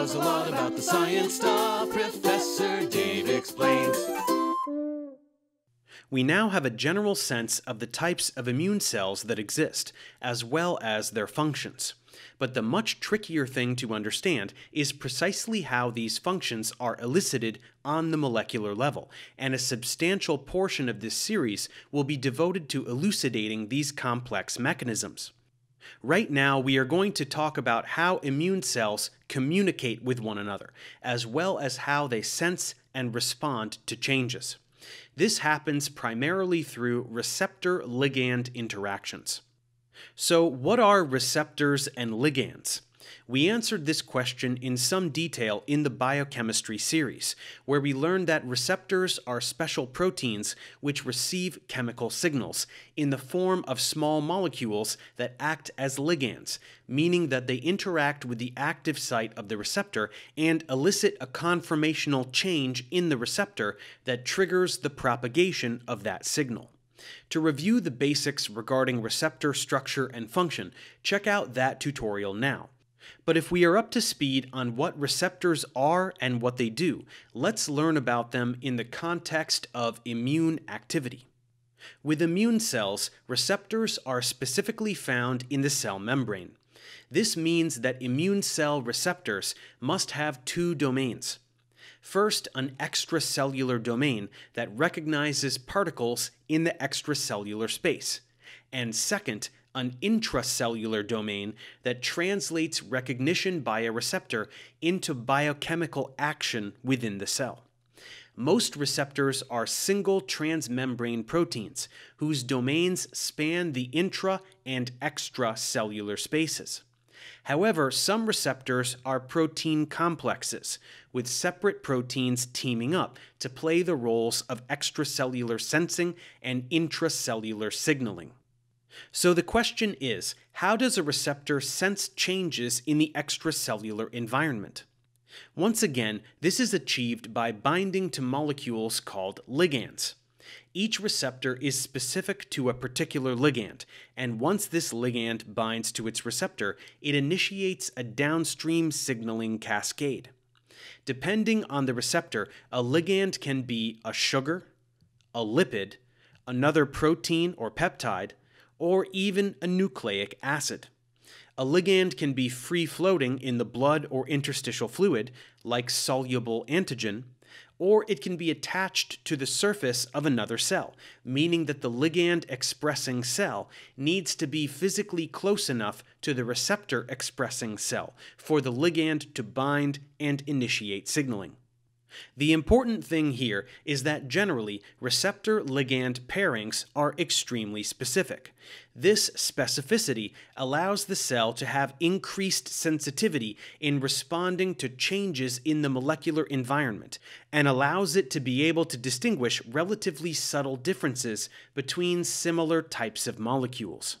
knows a lot about the science stuff. Professor Dave explains. We now have a general sense of the types of immune cells that exist, as well as their functions. But the much trickier thing to understand is precisely how these functions are elicited on the molecular level, and a substantial portion of this series will be devoted to elucidating these complex mechanisms. Right now, we are going to talk about how immune cells communicate with one another, as well as how they sense and respond to changes. This happens primarily through receptor ligand interactions. So, what are receptors and ligands? We answered this question in some detail in the biochemistry series, where we learned that receptors are special proteins which receive chemical signals in the form of small molecules that act as ligands, meaning that they interact with the active site of the receptor and elicit a conformational change in the receptor that triggers the propagation of that signal. To review the basics regarding receptor structure and function, check out that tutorial now. But if we are up to speed on what receptors are and what they do, let's learn about them in the context of immune activity. With immune cells, receptors are specifically found in the cell membrane. This means that immune cell receptors must have two domains. First, an extracellular domain that recognizes particles in the extracellular space. And second, an intracellular domain that translates recognition by a receptor into biochemical action within the cell. Most receptors are single transmembrane proteins whose domains span the intra and extracellular spaces. However, some receptors are protein complexes, with separate proteins teaming up to play the roles of extracellular sensing and intracellular signaling. So the question is how does a receptor sense changes in the extracellular environment? Once again, this is achieved by binding to molecules called ligands. Each receptor is specific to a particular ligand, and once this ligand binds to its receptor, it initiates a downstream signaling cascade. Depending on the receptor, a ligand can be a sugar, a lipid, another protein or peptide, or even a nucleic acid. A ligand can be free floating in the blood or interstitial fluid, like soluble antigen, or it can be attached to the surface of another cell, meaning that the ligand expressing cell needs to be physically close enough to the receptor expressing cell for the ligand to bind and initiate signaling. The important thing here is that generally receptor ligand pairings are extremely specific. This specificity allows the cell to have increased sensitivity in responding to changes in the molecular environment and allows it to be able to distinguish relatively subtle differences between similar types of molecules.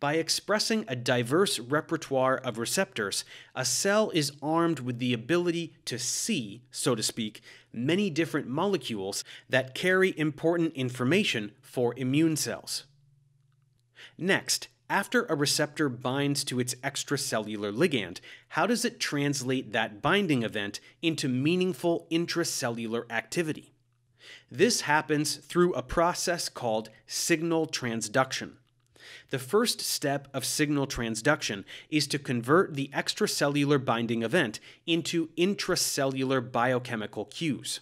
By expressing a diverse repertoire of receptors, a cell is armed with the ability to see, so to speak, many different molecules that carry important information for immune cells. Next, after a receptor binds to its extracellular ligand, how does it translate that binding event into meaningful intracellular activity? This happens through a process called signal transduction. The first step of signal transduction is to convert the extracellular binding event into intracellular biochemical cues.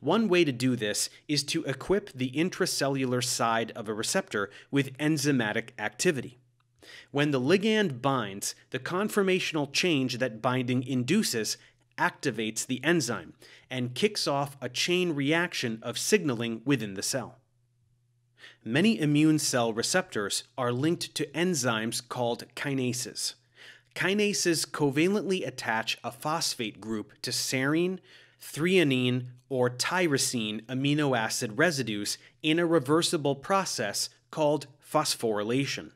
One way to do this is to equip the intracellular side of a receptor with enzymatic activity. When the ligand binds, the conformational change that binding induces activates the enzyme and kicks off a chain reaction of signaling within the cell. Many immune cell receptors are linked to enzymes called kinases. Kinases covalently attach a phosphate group to serine, threonine, or tyrosine amino acid residues in a reversible process called phosphorylation.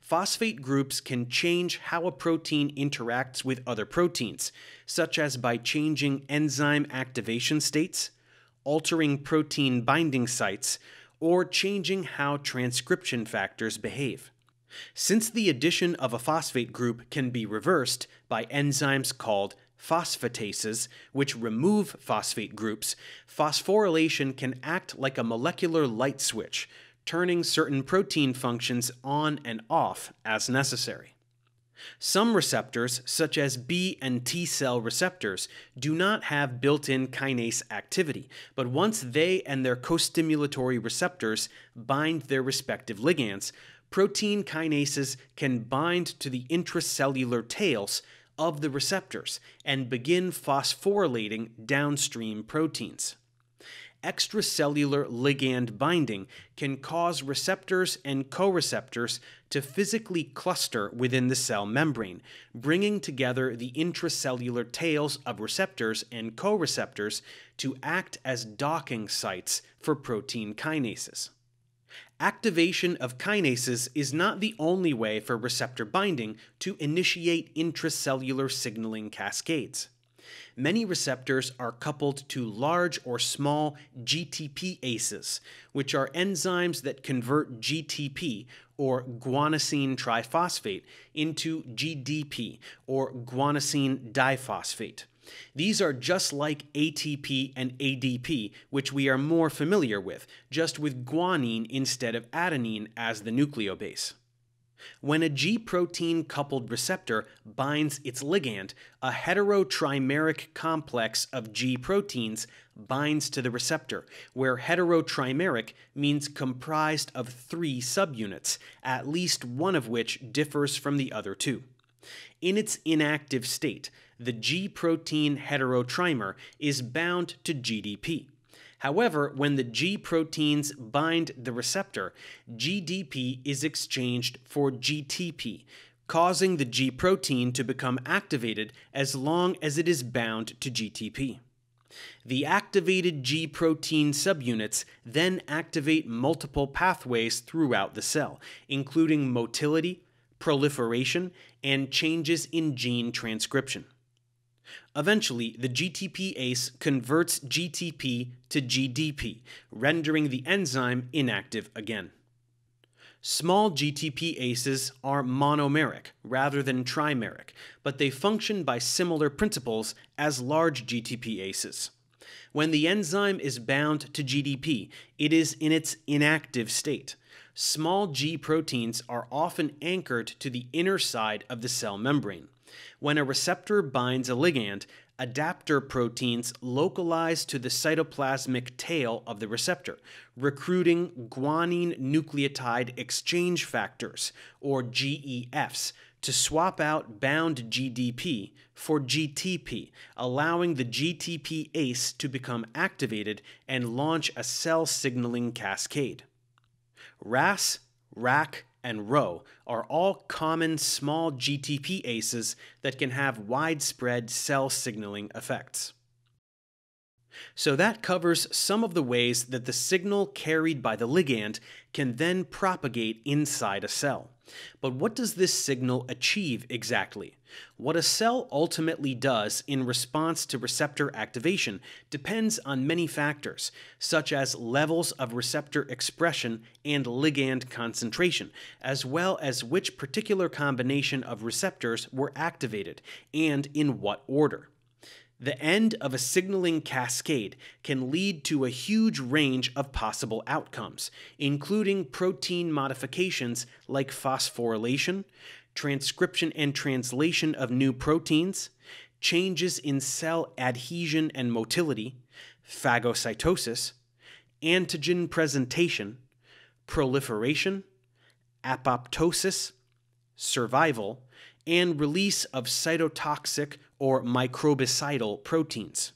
Phosphate groups can change how a protein interacts with other proteins, such as by changing enzyme activation states, altering protein binding sites, or changing how transcription factors behave. Since the addition of a phosphate group can be reversed by enzymes called phosphatases, which remove phosphate groups, phosphorylation can act like a molecular light switch, turning certain protein functions on and off as necessary. Some receptors, such as B and T cell receptors, do not have built in kinase activity, but once they and their co-stimulatory receptors bind their respective ligands, protein kinases can bind to the intracellular tails of the receptors and begin phosphorylating downstream proteins extracellular ligand binding can cause receptors and co-receptors to physically cluster within the cell membrane, bringing together the intracellular tails of receptors and co-receptors to act as docking sites for protein kinases. Activation of kinases is not the only way for receptor binding to initiate intracellular signaling cascades many receptors are coupled to large or small GTPases, which are enzymes that convert GTP, or guanosine triphosphate, into GDP, or guanosine diphosphate. These are just like ATP and ADP, which we are more familiar with, just with guanine instead of adenine as the nucleobase. When a G protein coupled receptor binds its ligand, a heterotrimeric complex of G proteins binds to the receptor, where heterotrimeric means comprised of three subunits, at least one of which differs from the other two. In its inactive state, the G protein heterotrimer is bound to GDP. However, when the G proteins bind the receptor, GDP is exchanged for GTP, causing the G protein to become activated as long as it is bound to GTP. The activated G protein subunits then activate multiple pathways throughout the cell, including motility, proliferation, and changes in gene transcription. Eventually, the GTPase converts GTP to GDP, rendering the enzyme inactive again. Small GTPases are monomeric rather than trimeric, but they function by similar principles as large GTPases. When the enzyme is bound to GDP, it is in its inactive state. Small G proteins are often anchored to the inner side of the cell membrane. When a receptor binds a ligand, adapter proteins localize to the cytoplasmic tail of the receptor, recruiting guanine nucleotide exchange factors, or GEFs, to swap out bound GDP for GTP, allowing the GTPase to become activated and launch a cell signaling cascade. RAS, RAC, and Rho are all common small GTPases that can have widespread cell signaling effects. So that covers some of the ways that the signal carried by the ligand can then propagate inside a cell. But what does this signal achieve exactly? What a cell ultimately does in response to receptor activation depends on many factors, such as levels of receptor expression and ligand concentration, as well as which particular combination of receptors were activated and in what order. The end of a signaling cascade can lead to a huge range of possible outcomes, including protein modifications like phosphorylation, transcription and translation of new proteins, changes in cell adhesion and motility, phagocytosis, antigen presentation, proliferation, apoptosis, survival, and release of cytotoxic or microbicidal proteins.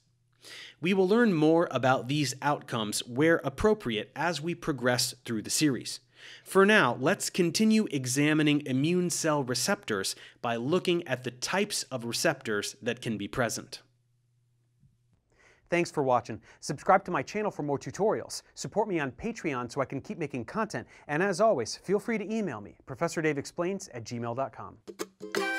We will learn more about these outcomes where appropriate as we progress through the series. For now, let's continue examining immune cell receptors by looking at the types of receptors that can be present. Thanks for watching. Subscribe to my channel for more tutorials. Support me on Patreon so I can keep making content. And as always, feel free to email me, ProfessorDaveExplains at gmail.com.